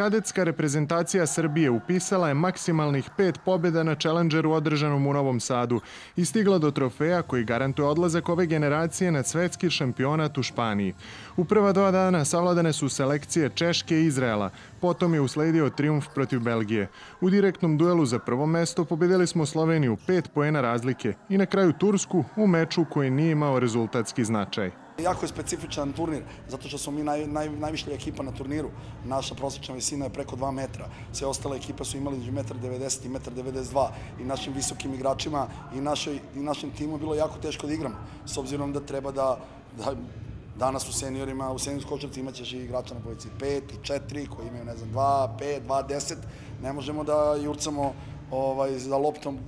Kadetska reprezentacija Srbije upisala je maksimalnih pet pobjeda na Challengeru održanom u Novom Sadu i stigla do trofeja koji garantuje odlazak ove generacije na svetski šampionat u Španiji. U prva dva dana savladane su selekcije Češke i Izraela, potom je usledio triumf protiv Belgije. U direktnom duelu za prvo mesto pobedili smo Sloveniju pet poena razlike i na kraju Tursku u meču koji nije imao rezultatski značaj. Jako je specifičan turnir, zato što smo mi naj, naj, najvišlja ekipa na turniru. Naša prosječna visina je preko 2 metra. Sve ostale ekipe su imali među 1,90 i 1,92 i našim visokim igračima i, našoj, i našem timu je bilo jako teško da igramo, s obzirom da treba da, da Danas u seniorima, u seniorskom košarci imaćeš i igrača na pozici 5 i 4 koji imaju, ne znam, 2, 5, 2, 10. Ne možemo da jurcamo ovaj, za loptom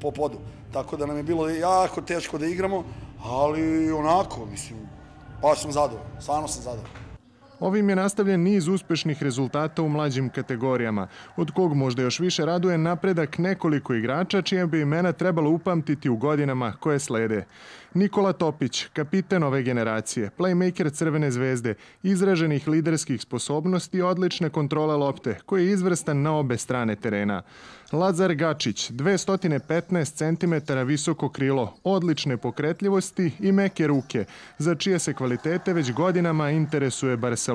po podu. Tako da nam je bilo jako teško da igramo, ali onako, mislim, baš sam zadovoljan, stvarno sam zadovoljan. Ovim je nastavljen niz uspešnih rezultata u mlađim kategorijama, od kog možda još više raduje napredak nekoliko igrača čije bi imena trebalo upamtiti u godinama koje slede. Nikola Topić, kapiten ove generacije, playmaker Crvene zvezde, izraženih liderskih sposobnosti i odlične kontrole lopte, koji je izvrstan na obe strane terena. Lazar Gačić, 215 cm visoko krilo, odlične pokretljivosti i meke ruke, za čije se kvalitete već godinama interesuje Barcelona.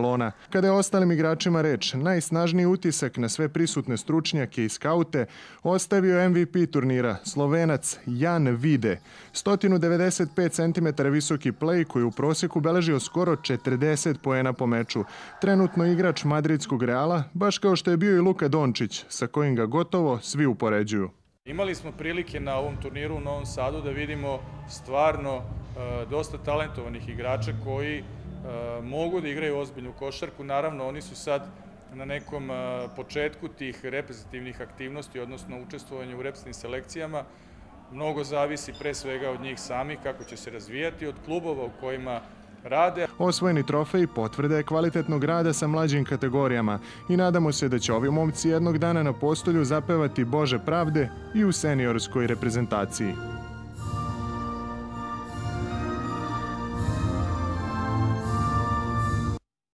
Kada je ostalim igračima reč, najsnažniji utisak na sve prisutne stručnjake i skaute ostavio MVP turnira, slovenac Jan Vide, 195 cm visoki play koji u prosjeku beležio skoro 40 poena po meču. Trenutno igrač madridskog Reala, baš kao što je bio i Luka Dončić, sa kojim ga gotovo svi upoređuju. Imali smo prilike na ovom turniru u Novom Sadu da vidimo stvarno e, dosta talentovanih igrača koji mogu da igraju ozbiljnu košarku. Naravno, oni su sad na nekom e, početku tih reprezentativnih aktivnosti, odnosno učestvovanju u reprezentativnim selekcijama. Mnogo zavisi pre svega od njih samih, kako će se razvijati, od klubova u kojima rade. Osvojeni trofej potvrde je kvalitetnog rada sa mlađim kategorijama i nadamo se da će ovi momci jednog dana na postolju zapevati Bože pravde i u seniorskoj reprezentaciji.